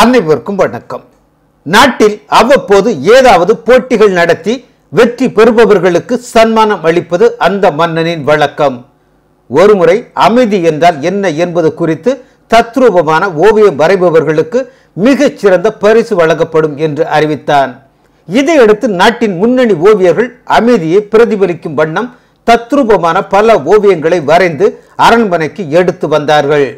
அனைவருக்கும் வணக்கம். நாட்டில் அவ்வப்போது ஏதாவது போட்டிகள் நடத்தி வெற்றி பெறுபவர்களுக்கு சன்மானம் அளிப்பது அந்த மன்னனின் வழக்கம். ஒருமுறை அமைதி என்றால் என்ன என்பது குறித்து தத்ரூபமான ஓவியம் வரைபவர்களுக்கு மிகச்சிறந்த பரிசு வழங்கப்படும் என்று அறிவித்தான். இதையடுத்து நாட்டின் முன்னணி ஓவியர்கள் அமைதியை பிரதிபலிக்கும் வண்ணம் தத்ரூபமான பல ஓவியங்களை வரைந்து அரண்மனைக்கு எடுத்து வந்தார்கள்.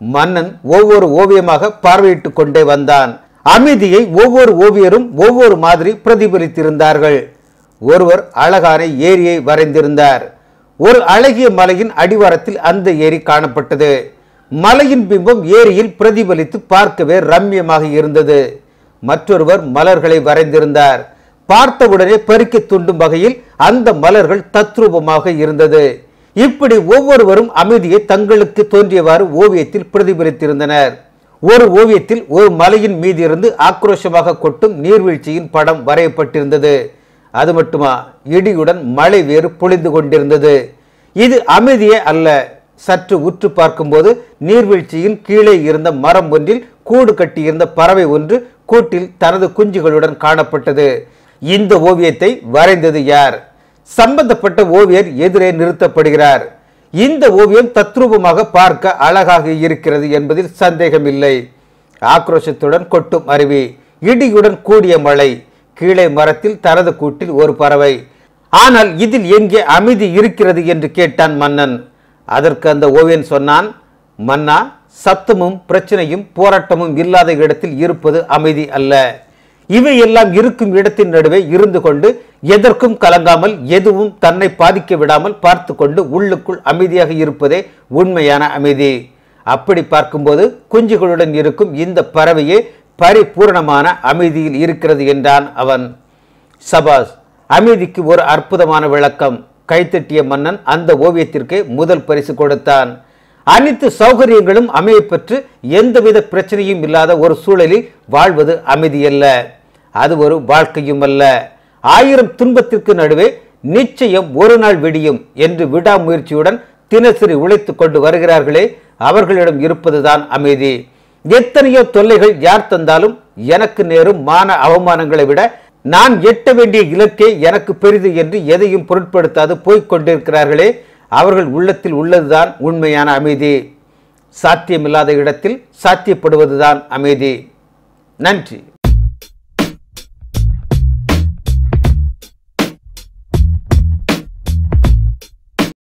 மன்னன் ஒவ்வொரு ஓவியமாக பார்வையிட்டுக் கொண்டே வந்தான். அமைதியை ஒவ்வொரு ஓவியரும் ஒவ்வொரு மாதிரி பிரதிபலித்திருந்தார்கள். ஒருவர் அழகான ஏரியை வரைந்திருந்தார். ஒரு அழகிய மலையின் அடிவாரத்தில் அந்த ஏரி காணப்பட்டது. மலையின் பிம்பம் ஏரியில் பிரதிபலித்து பார்க்கவே ரம்யமாக இருந்தது. மற்றொருவர் மலர்களை வரைந்திருந்தார். பார்த்தவுடனே பறிக்க துண்டும் வகையில் அந்த மலர்கள் தத்ரூபமாக இருந்தது. இப்படி ஒவ்வொருவரும் அமைதியை தங்களுக்கு தோன்றியவாறு ஓவியத்தில் பிரதிபலித்திருந்தனர். ஒரு ஓவியத்தில் ஒரு மலையின் மீது இருந்து ஆக்ரோஷமாக கொட்டும் நீர்வீழ்ச்சியின் படம் வரையப்பட்டிருந்தது. அது மட்டுமா? இடியுடன் மழை வேறு பொழிந்து கொண்டிருந்தது. இது அமைதியே அல்ல. சற்று உற்று பார்க்கும்போது நீர்வீழ்ச்சியின் கீழே இருந்த மரம் ஒன்றில் கூடு கட்டியிருந்த பறவை ஒன்று கூட்டில் தனது குஞ்சுகளுடன் காணப்பட்டது. இந்த ஓவியத்தை வரைந்தது யார்? சம்பந்தப்பட்ட ஓவியர் எதிரே நிறுத்தப்படுகிறார். இந்த ஓவியம் தத்ரூபமாக பார்க்க அழகாக இருக்கிறது என்பதில் சந்தேகமில்லை. ஆக்ரோஷத்துடன் கொட்டும் அருவி இடியுடன் கூடிய மழை கீழே மரத்தில் தனது கூட்டில் ஒரு பறவை. ஆனால் இதில் எங்கே அமைதி இருக்கிறது என்று கேட்டான் மன்னன். அதற்கு அந்த ஓவியன் சொன்னான் மன்னா சத்தமும் பிரச்சனையும் போராட்டமும் இல்லாத இடத்தில் இருப்பது அமைதி அல்ல. இவை எல்லாம் இருக்கும் இடத்தின் நடுவே இருந்து கொண்டு எதற்கும் கலங்காமல் எதுவும் தன்னை பாதிக்க விடாமல் பார்த்து கொண்டு உள்ளுக்குள் அமைதியாக இருப்பதே உண்மையான அமைதி. அப்படி பார்க்கும்போது குஞ்சுகளுடன் இருக்கும் இந்த பறவையே பரிபூரணமான அமைதியில் இருக்கிறது என்றான் அவன். சபாஸ் அமைதிக்கு ஒரு அற்புதமான விளக்கம். கைத்தட்டிய மன்னன் அந்த ஓவியத்திற்கு முதல் பரிசு கொடுத்தான். அனைத்து சௌகரியங்களும் அமையப்பெற்று எந்தவித பிரச்சனையும் இல்லாத ஒரு சூழலில் வாழ்வது அமைதியல்ல. அது ஒரு வாழ்க்கையும் அல்ல ஆயிரம் துன்பத்திற்கு நடுவே நிச்சயம் ஒரு நாள் விடியும் என்று விடாமுயற்சியுடன் தினசரி உழைத்துக் கொண்டு வருகிறார்களே அவர்களிடம் இருப்பதுதான் அமைதி. எத்தனையோ தொல்லைகள் யார் தந்தாலும் எனக்கு நேரும் மான அவமானங்களை விட நான் எட்ட வேண்டிய இலக்கே எனக்கு பெரிது என்று எதையும் பொருட்படுத்தாது போய்க் கொண்டிருக்கிறார்களே அவர்கள் உள்ளத்தில் உள்ளதுதான் உண்மையான அமைதி. சாத்தியமில்லாத இடத்தில் சாத்தியப்படுவதுதான் அமைதி. நன்றி.